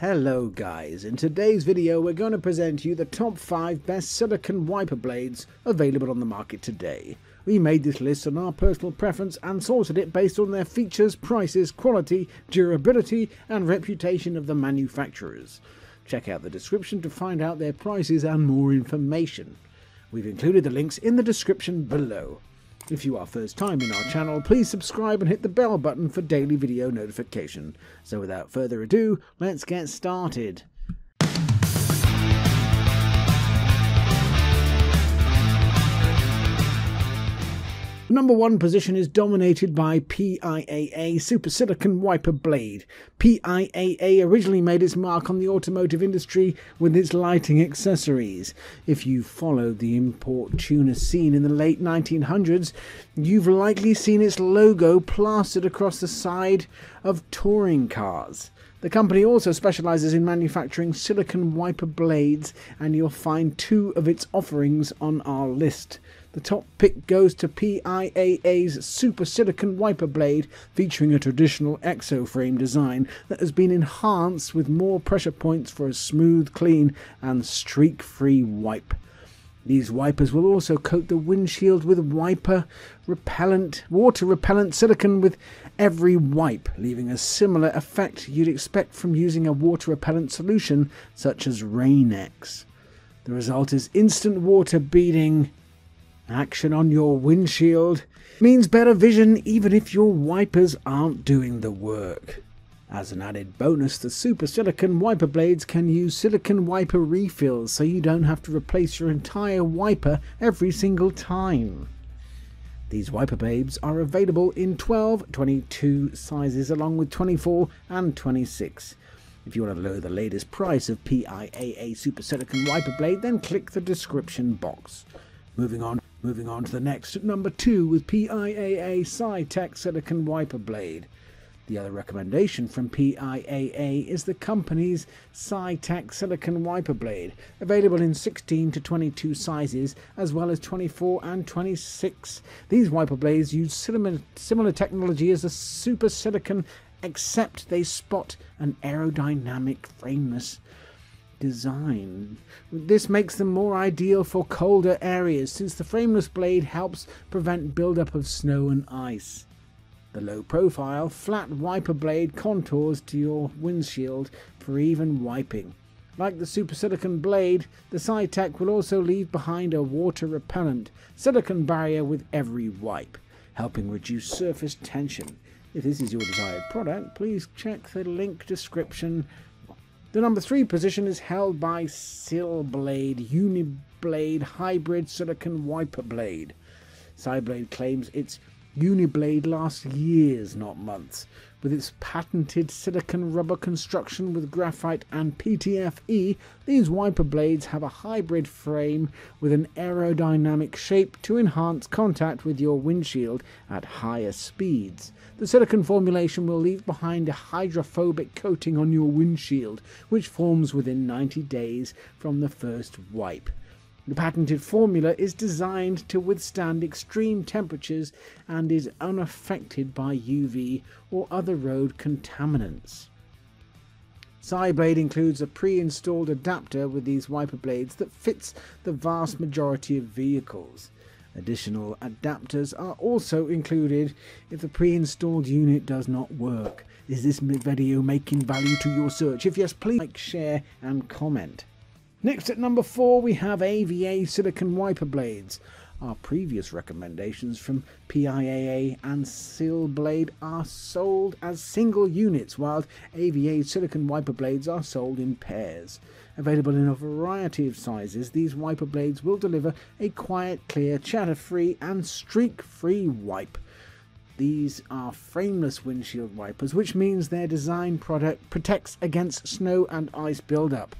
Hello guys, in today's video we're going to present you the top 5 best silicon wiper blades available on the market today. We made this list on our personal preference and sorted it based on their features, prices, quality, durability and reputation of the manufacturers. Check out the description to find out their prices and more information. We've included the links in the description below. If you are first time in our channel, please subscribe and hit the bell button for daily video notification. So without further ado, let's get started. Number one position is dominated by PIAA Super Silicon Wiper Blade. PIAA originally made its mark on the automotive industry with its lighting accessories. If you followed the import tuner scene in the late 1900s, you've likely seen its logo plastered across the side of touring cars. The company also specializes in manufacturing silicon wiper blades, and you'll find two of its offerings on our list. The top pick goes to PIAA's Super Silicon Wiper Blade, featuring a traditional exo-frame design that has been enhanced with more pressure points for a smooth, clean, and streak-free wipe. These wipers will also coat the windshield with wiper repellent, water repellent silicone with every wipe, leaving a similar effect you'd expect from using a water repellent solution such as Rain-X. The result is instant water beading, Action on your windshield means better vision even if your wipers aren't doing the work. As an added bonus, the Super Silicon wiper blades can use silicon wiper refills so you don't have to replace your entire wiper every single time. These wiper babes are available in 12, 22 sizes along with 24 and 26. If you want to know the latest price of PIAA Super Silicon wiper blade then click the description box. Moving on Moving on to the next, number two with PIAA Si-Tech Silicon Wiper Blade. The other recommendation from PIAA is the company's Si-Tech Silicon Wiper Blade, available in 16 to 22 sizes as well as 24 and 26. These wiper blades use similar, similar technology as the Super Silicon, except they spot an aerodynamic frameless design. This makes them more ideal for colder areas since the frameless blade helps prevent buildup of snow and ice. The low profile, flat wiper blade contours to your windshield for even wiping. Like the Super Silicon blade, the Si-Tech will also leave behind a water repellent silicon barrier with every wipe, helping reduce surface tension. If this is your desired product, please check the link description the number three position is held by Silblade Uniblade Hybrid Silicon Wiper Blade. Silblade claims its Uniblade lasts years, not months. With its patented silicon rubber construction with graphite and PTFE, these wiper blades have a hybrid frame with an aerodynamic shape to enhance contact with your windshield at higher speeds. The silicon formulation will leave behind a hydrophobic coating on your windshield, which forms within 90 days from the first wipe. The patented formula is designed to withstand extreme temperatures and is unaffected by UV or other road contaminants. Silblade includes a pre-installed adapter with these wiper blades that fits the vast majority of vehicles. Additional adapters are also included if the pre-installed unit does not work. Is this video making value to your search? If yes, please like, share and comment. Next at number 4 we have AVA silicon wiper blades. Our previous recommendations from PIAA and Silblade are sold as single units, while AVA silicon wiper blades are sold in pairs. Available in a variety of sizes, these wiper blades will deliver a quiet, clear, chatter-free and streak-free wipe. These are frameless windshield wipers, which means their design product protects against snow and ice buildup.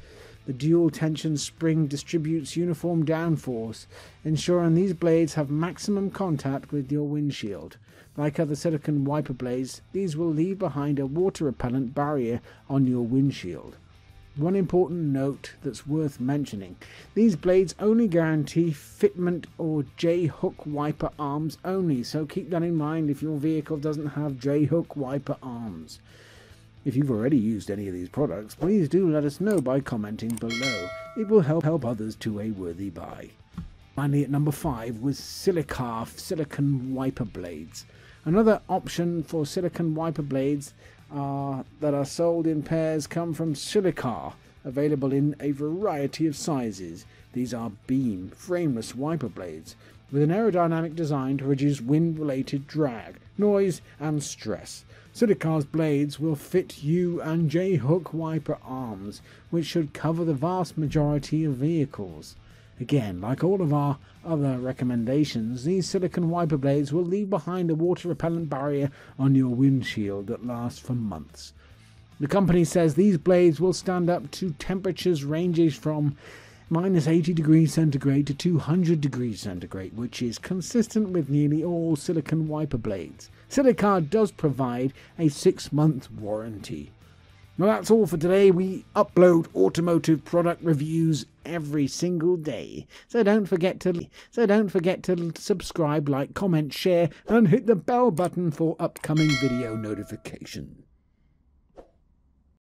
The dual tension spring distributes uniform downforce, ensuring these blades have maximum contact with your windshield. Like other silicon wiper blades, these will leave behind a water repellent barrier on your windshield. One important note that's worth mentioning these blades only guarantee fitment or J hook wiper arms only, so keep that in mind if your vehicle doesn't have J hook wiper arms. If you've already used any of these products, please do let us know by commenting below. It will help help others to a worthy buy. Finally, at number 5 was Silicar silicon wiper blades. Another option for silicon wiper blades that are sold in pairs come from Silicar, available in a variety of sizes. These are beam, frameless wiper blades with an aerodynamic design to reduce wind related drag, noise, and stress. Silicar's blades will fit U and J hook wiper arms, which should cover the vast majority of vehicles. Again, like all of our other recommendations, these silicon wiper blades will leave behind a water repellent barrier on your windshield that lasts for months. The company says these blades will stand up to temperatures ranges from minus 80 degrees centigrade to 200 degrees centigrade, which is consistent with nearly all silicon wiper blades. Silicar does provide a six month warranty. Well, that's all for today. We upload automotive product reviews every single day. So don't forget to so don't forget to subscribe, like, comment, share and hit the bell button for upcoming video notifications.